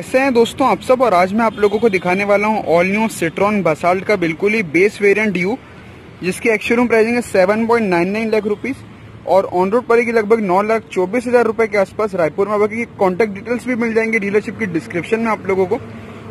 ऐसे हैं दोस्तों, आप सब और आज मैं आप लोगों को दिखाने वाला हूँ ऑल न्यू सिट्रॉन बसाल्ट का बिल्कुल ही बेस वेरिएंट यू जिसकी एक्शोरूम प्राइसिंग है seven point nine nine lakh rupees और ऑन रोड पड़ेगी लगभग नौ लाख चौबीस हज़ार रुपए के आसपास रायपुर में, बाकी कॉन्टेक्ट डिटेल्स भी मिल जाएँगे डीलरशिप की डिस्क्रिप्शन में आप लोगों को।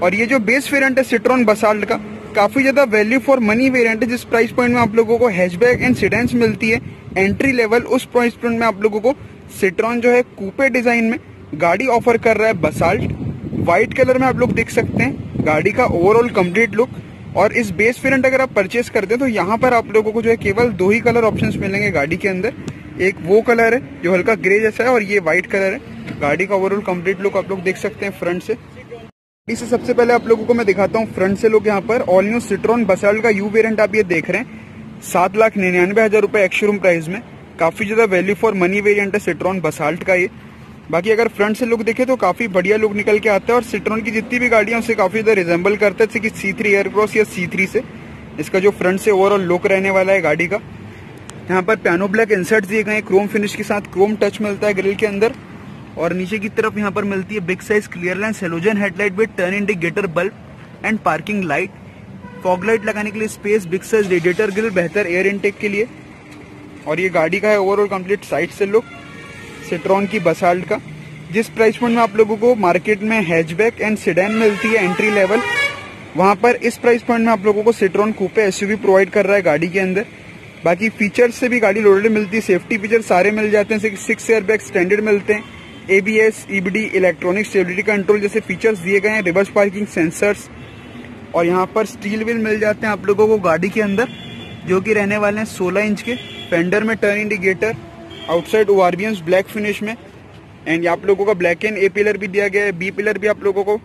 और ये जो बेस वेरियंट है सिट्रॉन बसाल्ट का, काफ़ी ज़्यादा वैल्यू फॉर मनी वेरियंट है, जिस प्राइस पॉइंट में आप लोगों को हैचबैक एंड सिडेंस मिलती है एंट्री लेवल उस प्राइस पॉइंट में आप लोगों को सिट्रॉन जो है कूपे डिज़ाइन में गाड़ी ऑफ़र कर रहा है बसाल्ट व्हाइट कलर में आप लोग देख सकते हैं। गाड़ी का ओवरऑल कंप्लीट लुक और इस बेस वेरिएंट अगर आप परचेस करते हैं तो यहाँ पर आप लोगों को जो है केवल दो ही कलर ऑप्शंस मिलेंगे गाड़ी के अंदर। एक वो कलर है, जो हल्का ग्रे जैसा है, और ये व्हाइट कलर है। गाड़ी का ओवरऑल कंप्लीट लुक आप लोग देख सकते हैं फ्रंट से। इसे सबसे पहले आप लोगों को मैं दिखाता हूँ फ्रंट से लोग यहाँ पर। ऑल न्यू सिट्रॉन बसाल्ट का यू वेरियंट आप ये देख रहे हैं। सात लाख निन्यानवे हज़ार रुपए एक्शोरूम प्राइस में। काफ़ी ज़्यादा वैल्यू फॉर मनी वेरियंट है सिट्रॉन बसाल्ट का ये। बाकी अगर फ्रंट से लुक देखे तो काफ़ी बढ़िया लुक निकल के आता है और सिट्रोन की जितनी भी गाड़ियाँ उसे काफ़ी ज़्यादा रिजेंबल करता है, जैसे कि सी थ्री एयरक्रॉस या सी थ्री से। इसका जो फ्रंट से ओवरऑल लुक रहने वाला है गाड़ी का। यहाँ पर पियानो ब्लैक इंसर्ट दिए गए क्रोम फिनिश के साथ क्रोम टच मिलता है ग्रिल के अंदर। और नीचे की तरफ़ यहाँ पर मिलती है big size clear line halogen headlight with turn indicator bulb and parking light fog light लगाने के लिए space big size radiator grill बेहतर एयर इनटेक के लिए। और ये गाड़ी का है ओवरऑल कंप्लीट साइड से लुक सिट्रॉन की बसाल्ट का। जिस प्राइस पॉइंट में आप लोगों को मार्केट में हैचबैक एंड सिडेन मिलती है एंट्री लेवल वहाँ पर इस प्राइस पॉइंट में आप लोगों को सिट्रॉन कूपे एसयूवी प्रोवाइड कर रहा है गाड़ी के अंदर। बाकी फीचर्स से भी गाड़ी लोडेड मिलती है। सेफ्टी फीचर सारे मिल जाते हैं। सिक्स एयर बैग स्टैंडर्ड मिलते हैं। ABS EBD electronic stability control जैसे फीचर्स दिए गए हैं। रिवर्स पार्किंग सेंसर्स और यहाँ पर स्टील व्हील मिल जाते हैं आप लोगों को गाड़ी के अंदर, जो कि रहने वाले हैं 16 इंच के। फेंडर में टर्न इंडिकेटर आउटसाइड ओ ब्लैक फिनिश में। एंड आप लोगों का ब्लैक एंड ए पिलर भी दिया गया है, बी पिलर भी आप लोगों को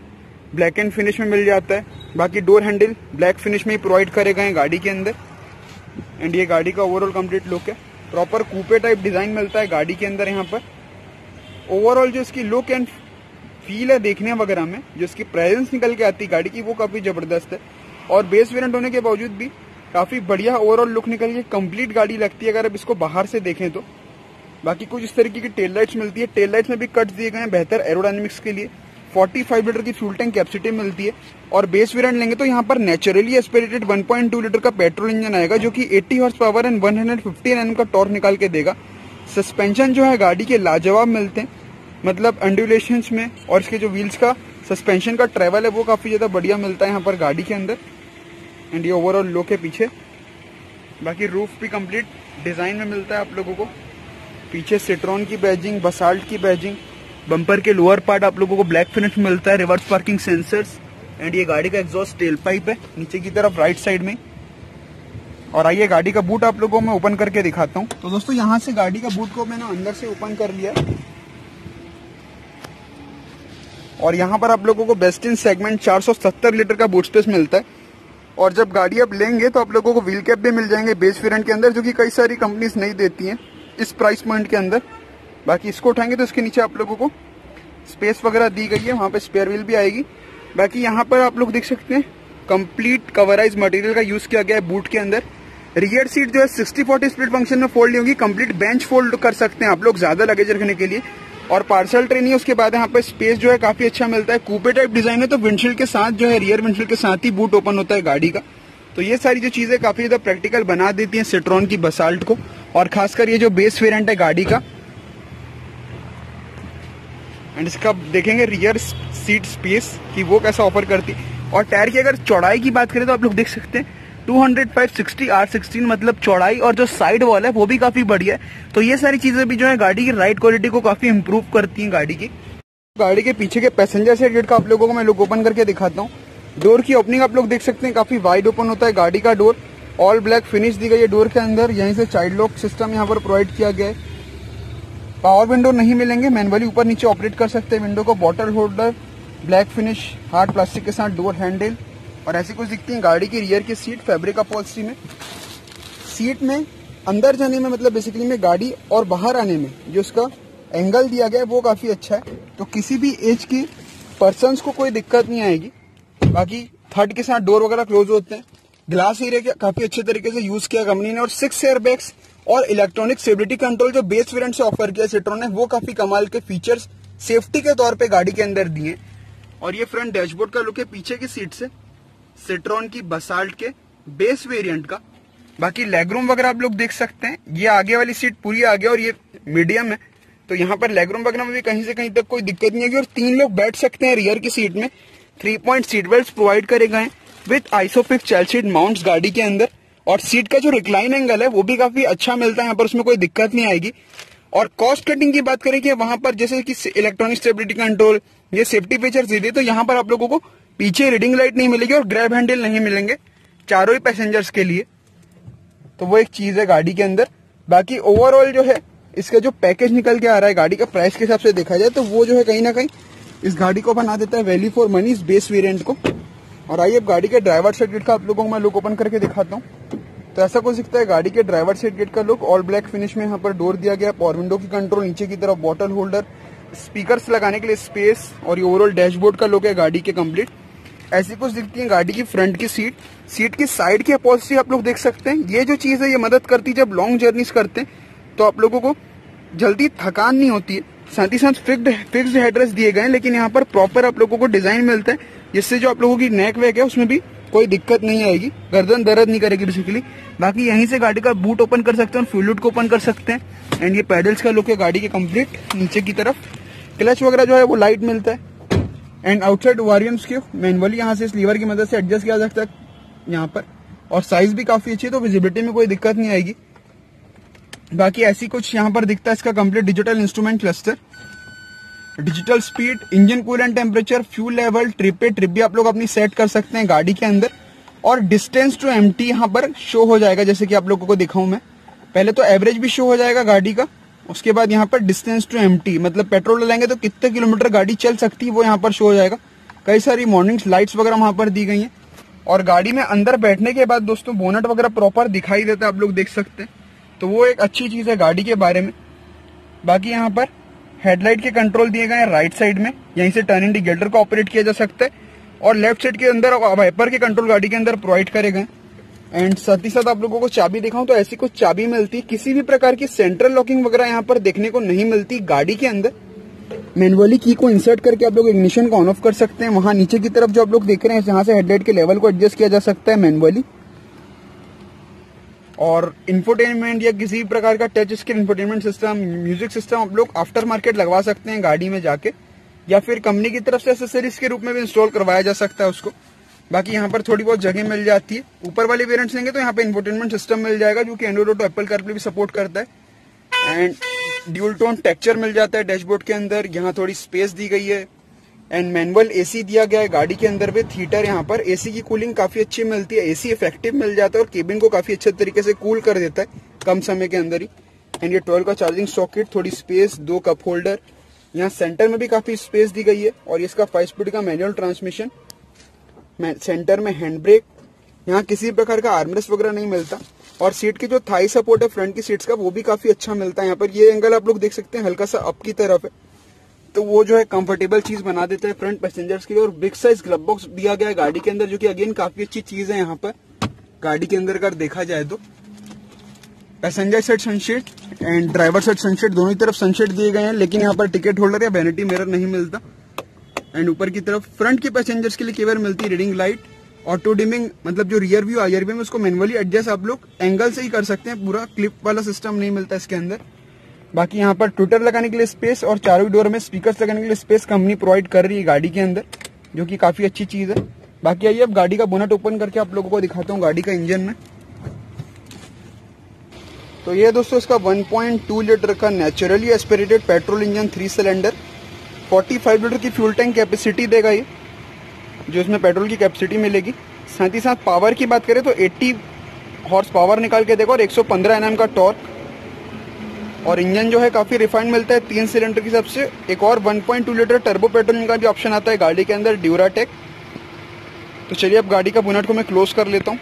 ब्लैक एंड फिनिश में मिल जाता है। बाकी डोर हैंडल ब्लैक फिनिश में ही प्रोवाइड करे गए गाड़ी के अंदर। एंड ये गाड़ी का ओवरऑल कंप्लीट लुक है। प्रॉपर कूपे टाइप डिज़ाइन मिलता है गाड़ी के अंदर यहाँ पर। ओवरऑल जो इसकी लुक एंड फील है देखने वगैरह में, जो इसकी प्रेजेंस निकल के आती है गाड़ी की, वो काफ़ी ज़बरदस्त है। और बेस वेरियंट होने के बावजूद भी काफ़ी बढ़िया ओवरऑल लुक निकल के कंप्लीट गाड़ी लगती है। अगर आप इसको बाहर से देखें तो। बाकी कुछ इस तरीके की टेल लाइट्स मिलती है। टेल लाइट्स में भी कट दिए गए हैं बेहतर एरोडाइनमिक्स के लिए। 45 लीटर की फ्यूल टैंक कैपेसिटी मिलती है। और बेस वेरिएंट लेंगे तो यहाँ पर नेचुरली एस्पिरेटेड 1.2 लीटर का पेट्रोल इंजन आएगा, जो कि 80 हॉर्स पावर एंड 115 एनएम का टॉर्क निकाल के देगा। सस्पेंशन जो है गाड़ी के लाजवाब मिलते हैं। मतलब अंडुलेशन में और इसके जो व्हील्स का सस्पेंशन का ट्रेवल है, वो काफ़ी ज़्यादा बढ़िया मिलता है यहाँ पर गाड़ी के अंदर। एंड ये ओवरऑल लुक है पीछे। बाकी रूफ भी कंप्लीट डिज़ाइन में मिलता है आप लोगों को। पीछे सिट्रॉन की बैजिंग बसाल्ट की बैजिंग बम्पर के लोअर पार्ट आप लोगों को ब्लैक फिनिश मिलता है रिवर्स पार्किंग सेंसर्स एंड ये गाड़ी का एग्जॉस्ट टेल पाइप है, नीचे की तरफ़ राइट साइड में। और आइए गाड़ी का बूट आप लोगों को मैं ओपन करके दिखाता हूँ। तो दोस्तों, यहाँ से गाड़ी का बूट को मैंने अंदर से ओपन कर लिया। और यहाँ पर आप लोगों को बेस्ट इन सेगमेंट 470 लीटर का बूट स्पेस मिलता है। और जब गाड़ी आप लेंगे तो आप लोगों को व्हील कैप भी मिल जाएँगे बेस वेरिएंट के अंदर, जो कि कई सारी कंपनीज़ नहीं देती हैं। इस प्राइस पॉइंट के अंदर। बाकी इसको उठाएँगे तो इसके नीचे आप लोगों को स्पेस वगैरह दी गई है, वहाँ पे स्पेयर व्हील भी आएगी। बाकी यहाँ पर आप लोग देख सकते हैं कंप्लीट कवराइज मटेरियल का यूज़ किया गया है बूट के अंदर। रियर सीट जो है सिक्सटी फोर्टी स्प्लिट फ़ंक्शन में फोल्ड होगी कंप्लीट बेंच फोल्ड कर सकते हैं आप लोग ज़्यादा लगेज रखने के लिए। और पार्सल ट्रेन है उसके बाद यहाँ पे स्पेस जो है काफ़ी अच्छा मिलता है। कूपे टाइप डिज़ाइन है तो विंडशील्ड के साथ जो है रियर विंडशील्ड के साथ ही बूट ओपन होता है गाड़ी का। तो ये सारी जो चीज़ें काफ़ी ज़्यादा प्रैक्टिकल बना देती हैं सिट्रॉन की बसाल्ट को। और खासकर ये जो बेस वेरिएंट है गाड़ी का एंड इसका देखेंगे रियर सीट स्पेस कि वो कैसा ऑफ़र करती। और टायर की अगर चौड़ाई की बात करें तो आप लोग देख सकते हैं 200 560 R16 मतलब चौड़ाई और जो साइड वॉल है वो भी काफ़ी बढ़िया है। तो ये सारी चीज़ें भी जो है गाड़ी की राइड क्वालिटी को काफ़ी इंप्रूव करती हैं गाड़ी की। गाड़ी के पीछे के पैसेंजर साइड गेट का आप लोगों को मैं लुक ओपन करके दिखाता हूँ। डोर की ओपनिंग आप लोग देख सकते हैं, काफ़ी वाइड ओपन होता है गाड़ी का डोर ऑल ब्लैक फिनिश दी गई है डोर के अंदर। यहीं से चाइल्ड लॉक सिस्टम यहाँ पर प्रोवाइड किया गया है। पावर विंडो नहीं मिलेंगे मैनुअली ऊपर नीचे ऑपरेट कर सकते हैं। विंडो को bottle holder black finish hard plastic के साथ डोर हैंडल और ऐसी कुछ दिखती है। गाड़ी की रियर की सीट फैब्रिक अपॉल्स्ट्री में। सीट में अंदर जाने में मतलब बेसिकली में गाड़ी और बाहर आने में जो उसका एंगल दिया गया है, वो काफ़ी अच्छा है। तो किसी भी एज की पर्सन को कोई दिक्कत नहीं आएगी। बाकी थर्ड के साथ डोर वगैरह क्लोज होते हैं। ग्लास एरिया काफ़ी अच्छे तरीके से यूज़ किया कंपनी ने और सिक्स एयर बैग्स और इलेक्ट्रॉनिक स्टेबिलिटी कंट्रोल जो बेस वेरियंट से ऑफ़र किया सिट्रोन ने, वो काफ़ी कमाल के फीचर्स सेफ्टी के तौर पे गाड़ी के अंदर दिए और ये फ्रंट डैशबोर्ड का लुक है पीछे की सीट से सिट्रॉन की बसाल्ट के बेस वेरिएंट का। बाकी लेगरूम वगैरह आप लोग देख सकते हैं, ये आगे वाली सीट पूरी आगे और ये मीडियम है। तो यहाँ पर लेगरूम वगैरह में भी कहीं से कहीं तक कोई दिक्कत नहीं है और तीन लोग बैठ सकते हैं रियर की सीट में। Three point seat belt provide करे गए with Isofix child seat mount गाड़ी के अंदर। और सीट का जो रिक्लाइन एंगल है, वो भी काफ़ी अच्छा मिलता है यहाँ पर, उसमें कोई दिक्कत नहीं आएगी। और कॉस्ट कटिंग की बात करें कि वहाँ पर जैसे कि इलेक्ट्रॉनिक स्टेबिलिटी कंट्रोल ये सेफ्टी फीचर दे तो यहाँ पर आप लोगों को पीछे रीडिंग लाइट नहीं मिलेगी और ग्रैब हैंडल नहीं मिलेंगे। चारों ही पैसेंजर्स के लिए। तो वो एक चीज़ है गाड़ी के अंदर। बाकी ओवरऑल जो है, इसका जो पैकेज निकल के आ रहा है, गाड़ी का प्राइस के हिसाब से देखा जाए तो वो जो है कहीं ना कहीं इस गाड़ी को बना देता है वैल्यू फॉर मनी इस बेस वेरिएंट को। और आइए गाड़ी के ड्राइवर साइड गेट का आप लोगों को मैं लुक ओपन करके दिखाता हूँ। तो ऐसा कुछ दिखता है, गाड़ी के ड्राइवर साइड गेट का लुक ऑल ब्लैक फिनिश में यहाँ पर डोर दिया गया पावर विंडो की कंट्रोल नीचे की तरफ़ बॉटल होल्डर स्पीकर्स लगाने के लिए स्पेस और ये ओवरऑल डैशबोर्ड का लुक है गाड़ी के कंप्लीट ऐसी कुछ दिखती है गाड़ी की फ्रंट की सीट सीट की साइड की अपोजिट आप लोग देख सकते हैं। ये जो चीज़ है, ये मदद करती है जब लॉन्ग जर्नीज करते हैं तो आप लोगों को जल्दी थकान नहीं होती है। साथ ही साथ फिक्स्ड हेडरेस दिए गए हैं, लेकिन यहाँ पर प्रॉपर आप लोगों को डिज़ाइन मिलता है। जिससे जो आप लोगों की नेक वेक है, उसमें भी कोई दिक्कत नहीं आएगी। गर्दन दर्द नहीं करेगी बेसिकली बाकी यहीं से गाड़ी का बूट ओपन कर सकते हैं फ्यूल को ओपन कर सकते हैं। एंड ये पैडल्स का लुक है गाड़ी के कंप्लीट नीचे की तरफ़। क्लच वगैरह जो है, वो लाइट मिलता है। एंड आउटसाइड वारियम्स के मैनुअली यहाँ से इस लीवर की मदद से एडजस्ट किया जा सकता है यहाँ पर। और साइज़ भी काफ़ी अच्छी है तो विजिबिलिटी में कोई दिक्कत नहीं आएगी। बाकी ऐसी कुछ यहाँ पर दिखता है, इसका complete digital instrument cluster digital speed, engine coolant temperature, fuel level, trip trip भी आप लोग अपनी सेट कर सकते हैं गाड़ी के अंदर। और डिस्टेंस टू एम टी यहाँ पर शो हो जाएगा, जैसे कि आप लोगों को दिखाऊँ मैं। पहले तो एवरेज भी शो हो जाएगा गाड़ी का, उसके बाद यहाँ पर डिस्टेंस टू एमटी मतलब पेट्रोल डालेंगे तो कितने किलोमीटर गाड़ी चल सकती है, वो यहाँ पर शो हो जाएगा। कई सारी मॉर्निंग लाइट्स वगैरह वहाँ पर दी गई हैं। और गाड़ी में अंदर बैठने के बाद दोस्तों बोनट वगैरह प्रॉपर दिखाई देता है, आप लोग देख सकते हैं। तो वो एक अच्छी चीज़ है गाड़ी के बारे में। बाकी यहाँ पर हेडलाइट के कंट्रोल दिए गए हैं राइट साइड में, यहीं से टर्न इंडिकेटर को ऑपरेट किया जा सकता है, और लेफ़्ट साइड के अंदर वाइपर के कंट्रोल गाड़ी के अंदर प्रोवाइड करे गए एंड साथ ही साथ आप लोगों को चाबी दिखाऊँ तो ऐसी कुछ चाबी मिलती, किसी भी प्रकार की सेंट्रल लॉकिंग वगैरह यहाँ पर देखने को नहीं मिलती गाड़ी के अंदर। मैनुअली की को इंसर्ट करके आप लोग इग्निशन को ऑन ऑफ़ कर सकते हैं। वहाँ नीचे की तरफ़ जो आप लोग देख रहे हैं, जहाँ से हेडलाइट के लेवल को एडजस्ट किया जा सकता है मैनुअली और इन्फोटेनमेंट या किसी भी प्रकार का touch screen infotainment system music system आप लोग आफ्टर मार्केट लगवा सकते हैं गाड़ी में जाके, या फिर कंपनी की तरफ़ से एसेसरीज के रूप में भी इंस्टॉल करवाया जा सकता है उसको। बाकी यहाँ पर थोड़ी बहुत जगह मिल जाती है। ऊपर वाले वेरियंट्स लेंगे तो यहाँ पे इन्फोटेनमेंट सिस्टम मिल जाएगा, जो कि एंड्रॉइड ऑटो एप्पल कारप्ले भी सपोर्ट करता है। एंड ड्यूल टोन टेक्चर मिल जाता है डैशबोर्ड के अंदर। यहाँ थोड़ी स्पेस दी गई है। एंड मैनुअल एसी दिया गया है, गाड़ी के अंदर विथ थीटर यहाँ पर एसी की कूलिंग काफ़ी अच्छी मिलती है एसी इफ़ेक्टिव मिल जाता है और केबिन को काफ़ी अच्छे तरीके से कूल कर देता है, कम समय के अंदर ही। एंड ये ट्वेल्व का चार्जिंग सॉकेट थोड़ी स्पेस दो कप होल्डर यहाँ सेंटर में भी काफ़ी स्पेस दी गई है और इसका फाइव स्पीड का मैनुअल ट्रांसमिशन सेंटर में हैंड ब्रेक यहाँ किसी प्रकार का आर्मरेस्ट वगैरह नहीं मिलता। और सीट की जो थाई सपोर्ट है फ्रंट की सीट्स का, वो भी काफ़ी अच्छा मिलता है, यहाँ पर ये एंगल आप लोग देख सकते हैं, हल्का सा अप की तरफ़ है। तो वो जो है कंफर्टेबल चीज़ बना देता है फ्रंट पैसेंजर्स के लिए और बिग साइज़ ग्लब बॉक्स दिया गया है गाड़ी के अंदर, जो कि अगेन काफ़ी अच्छी चीज़ है यहाँ पर। गाड़ी के अंदर अगर देखा जाए तो। Passenger seat sunshade and driver seat sunshade दोनों तरफ़ सनशेड दिए गए हैं, लेकिन यहाँ पर टिकट होल्डर या वैनिटी मिरर नहीं मिलता। एंड ऊपर की तरफ़ फ्रंट के पैसेंजर्स के लिए केवल मिलती रीडिंग लाइट ऑटो डिमिंग मतलब जो रियर व्यू आयर व्यू में उसको मैनुअली एडजस्ट आप लोग एंगल से ही कर सकते हैं। पूरा क्लिप वाला सिस्टम नहीं मिलता इसके अंदर। बाकी यहाँ पर ट्विटर लगाने के लिए स्पेस और चारों डोर में स्पीकर लगाने के लिए स्पेस कंपनी प्रोवाइड कर रही है गाड़ी के अंदर, जो कि काफ़ी अच्छी चीज़ है। बाकी आइए अब गाड़ी का बोनट ओपन करके आप लोगों को दिखाता हूँ गाड़ी का इंजन में। तो ये दोस्तों इसका 1.2 लीटर का naturally aspirated petrol engine three cylinder 45 litre की फ्यूल टैंक कैपेसिटी देगा ये, जो इसमें पेट्रोल की कैपेसिटी मिलेगी। साथ ही साथ पावर की बात करें तो 80 हॉर्स पावर निकाल के देगा और 115 एनएम का टॉर्क और इंजन जो है काफ़ी रिफाइंड मिलता है, तीन सिलेंडर की सबसे। एक और 1.2 लीटर टर्बो पेट्रोल का भी ऑप्शन आता है गाड़ी के अंदर ड्यूराटेक तो चलिए अब गाड़ी का बुनट को मैं क्लोज कर लेता हूँ।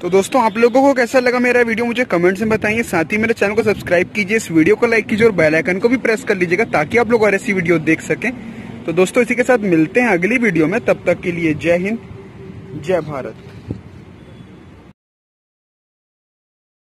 तो दोस्तों, आप लोगों को कैसा लगा मेरा वीडियो मुझे कमेंट्स में बताइए। साथ ही मेरे चैनल को सब्सक्राइब कीजिए। इस वीडियो को लाइक कीजिए और बेल आइकन को भी प्रेस कर लीजिएगा ताकि आप लोग और ऐसी वीडियो देख सकें। तो दोस्तों, इसी के साथ मिलते हैं अगली वीडियो में। तब तक के लिए जय हिंद, जय भारत।